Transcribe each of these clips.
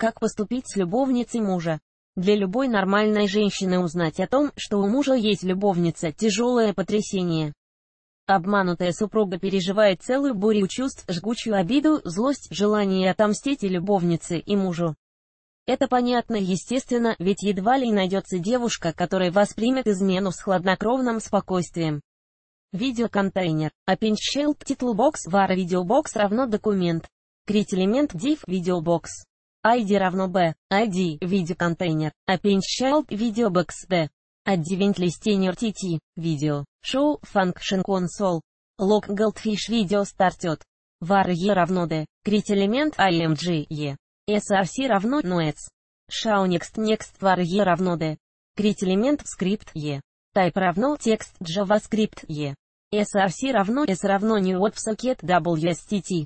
Как поступить с любовницей мужа? Для любой нормальной женщины узнать о том, что у мужа есть любовница, тяжелое потрясение. Обманутая супруга переживает целую бурю чувств, жгучую обиду, злость, желание отомстить и любовнице, и мужу. Это понятно, естественно, ведь едва ли найдется девушка, которая воспримет измену с хладнокровным спокойствием. Видеоконтейнер. Append Shield Titlebox var Videobox равно документ. Крит элемент div Videobox. ID равно B. ID Видеоконтейнер. Append Shield Videobox D. Advent Listener TT. Видео. Show Function Console. Log Goldfish Video стартет. var E равно D. Крит элемент IMG E. src равно noets. Show next next var E равно D. Крит элемент скрипт E. Type равно текст JavaScript E. src равно s равно new socket WSTT.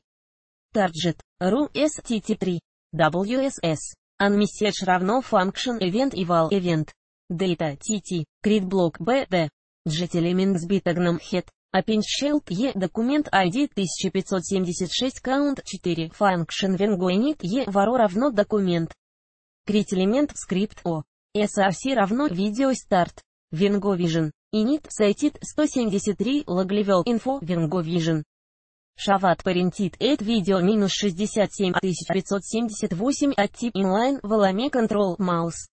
Target, ru STT3. WSS. Unmessage равно function event eval event. Data TT. Create block BD. Jet с битогном head. Append shield E документ ID 1576 count 4 function vengo init E варо равно документ. Create элемент скрипт O. src равно видео старт. Vengo Vision. Init Cited 173 Loglevel Info Vengo Vision. Шават Парентит Эд Видео минус 67578 от тип inline Воломе Control Mouse.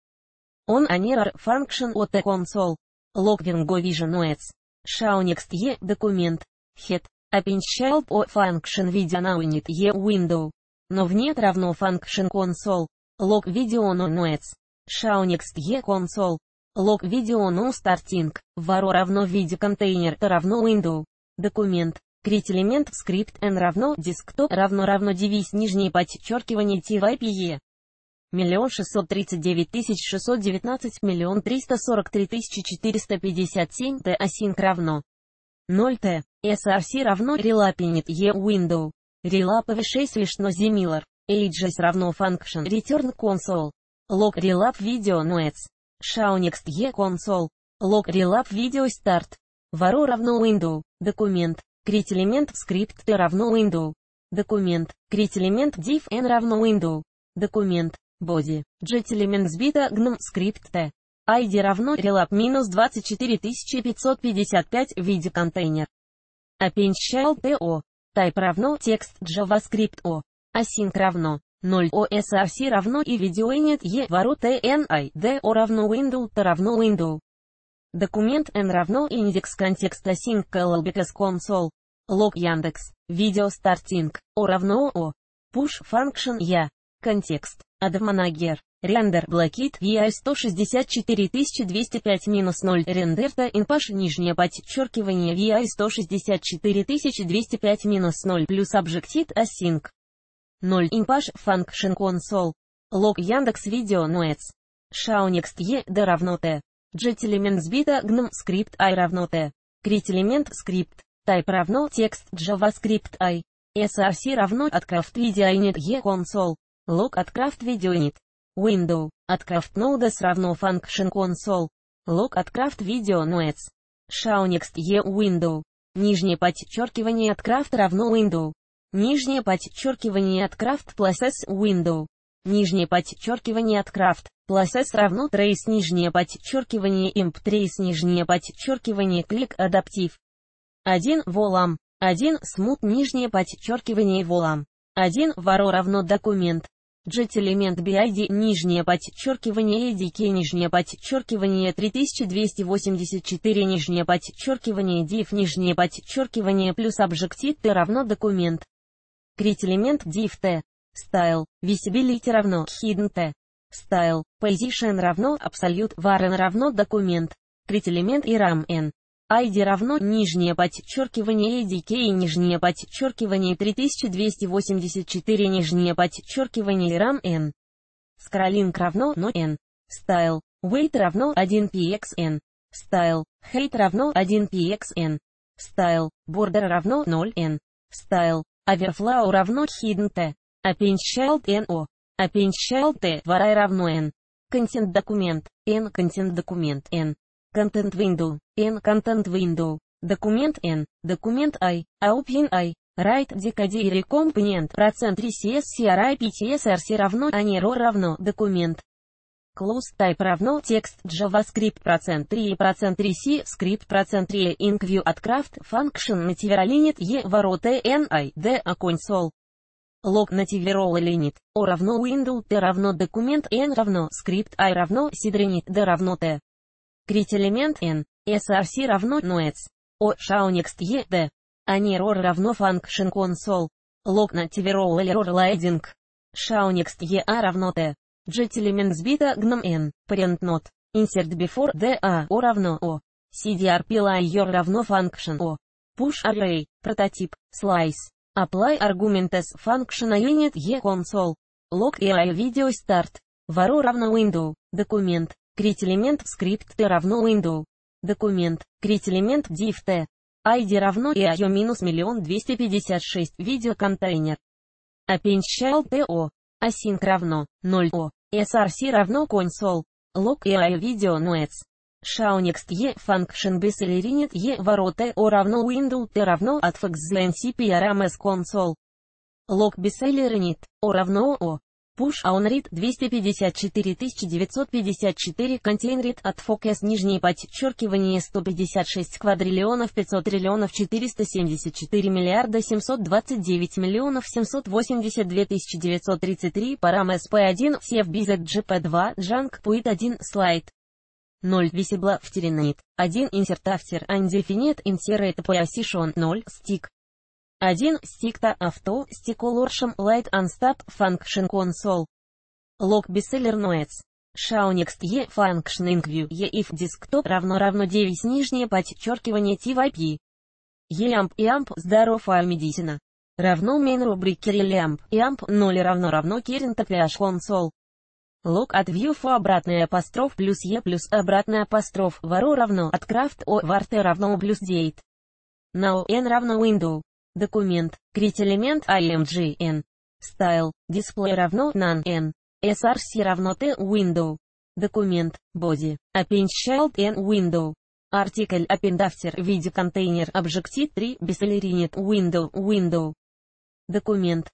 On Anirar Function от Console. Vengo Vision OS. Shaunext E Документ. Append Child O Function Video Now Init E Window. Но в нет равно Function Console. Log Video No OS. Shaunext E Console. Лог видео no starting, варо равно виде контейнер равно window. Документ. Крит элемент скрипт n равно десктоп равно равно девиз нижнее подчеркивание TYPE. Миллион шестьсот тридцать девять тысяч шестьсот девятнадцать миллион триста сорок три тысячи четыреста пятьдесят семь Т async равно 0 Т. SRC равно relapinit E window. Relap v6 лишь но zimilar. Ages равно function return console. Log relap video noets. Shaunext E console. Log relap video start. Варо равно window. Документ. Крит элемент скрипт T равно window. Документ. Крит элемент div n равно window. Документ. Body. Jet элемент сбита гном скрипт T. ID равно relap минус 24555 в виде контейнер. Append TO. Type равно текст JavaScript O. Async равно 0 OSRC равно и видеоинет E ворот NI D O равно window T равно window. Документ N равно индекс контекст async LLBKS console. Лог Яндекс. Видео стартинг. O равно O. Push function Я. Контекст. Адманагер. Рендер блокит VI 164205 минус 0 рендерта инпаш нижнее подчеркивание VI 164205 минус 0 плюс объектит async. 0 импаш function console. Лог Яндекс Видео Noets. Shaunext E D равно T. Jet элемент сбита гном скрипт I равно T. Крит элемент скрипт. Type равно текст JavaScript I. src равно открафт видео init E console. Лог открафт видео init. Window. Открафт nodes равно function console. Лог открафт видео nodes. Shaunext E window. Нижнее подчеркивание открафт равно window. Нижнее подчеркивание от Craft Process Window. Нижнее подчеркивание от Craft Process равно Trace нижнее подчеркивание Imp Trace нижнее подчеркивание Click Адаптив. 1 Волам. 1 Smooth нижнее подчеркивание Волам. 1 Варо равно документ. Jet элемент BID нижнее подчеркивание ADK нижнее подчеркивание 3284 нижнее подчеркивание div нижнее подчеркивание плюс объектив T равно документ. Крит элемент div t. Style. Visibility равно hidden t. Style. Position равно absolute var равно документ. Крит элемент и ram n. ID равно нижнее подчеркивание ADK и нижнее подчеркивание 3284 нижнее подчеркивание RAM N. Scrolling равно но N. Style. Weight равно 1pxn. Style. Height равно 1pxn. Style. Border равно 0n. Style. Overflow равно hidden t. Append child no. Child t варай равно n. Content документ. n content документ n. Content window. n content window. Документ n. Документ i. Open i. Right decodere компонент процент RCS CRI PTSRC равно ANERO равно документ. Close type равно текст JavaScript процент 3 процент 3C скрипт процент 3 IncView от craft function native limit E ворота NI D а console. Log native roll limit O равно window T равно документ N равно скрипт I равно sidrenit D равно T. Крит элемент N. SRC равно noets. O shaunext E D. Error равно function console. Log на tiverol error lighting. Shaunext EA равно T. Jet elements beta gnome n. Parent not. Insert before DA O равно O. CDRP layer равно function O. Push array. Прототип. Slice. Apply argument as function unit E console. Log AI video start. Вару равно window. Документ. Крит элемент скрипт T равно window. Документ. Крит элемент div T. ID равно IO минус миллион двести пятьдесят шесть видеоконтейнер. Append TO. Async равно 0 O. SRC равно console. Log AI video noets. Shaunext E function bacillerinit E ворота O равно window T равно atfx ncp rms console. Log bacillerinit O равно O. Push on read 254954 контейнрит от focus нижнее подчеркивание 156 квадриллионов 500 триллионов 474 миллиарда 729 миллионов 782 933 парам SP1 CFBZ GP2 Junk Puit 1 слайд 0 Visible в 1 Insert After Undefinite Insert Position 0 Stick 1. Стикта авто, стиколоршем, light unstop, function console. Log bestseller notes. Shaunext E function incview E if desktop равно равно 9 нижнее подчеркивание TYP. EAMP EAMP здоров медицина. Равно main рубрики EAMP EAMP 0 равно равно current console. Log от for обратный апостроф плюс E плюс обратный апостроф вару равно от craft O варте равно плюс date. Now n равно window. Документ. Крит элемент imgn. Style. Display равно none n. src равно t window. Документ. Body. Append child n window. Артикль append after виде контейнер Objective 3 Bacillerinate window window. Документ.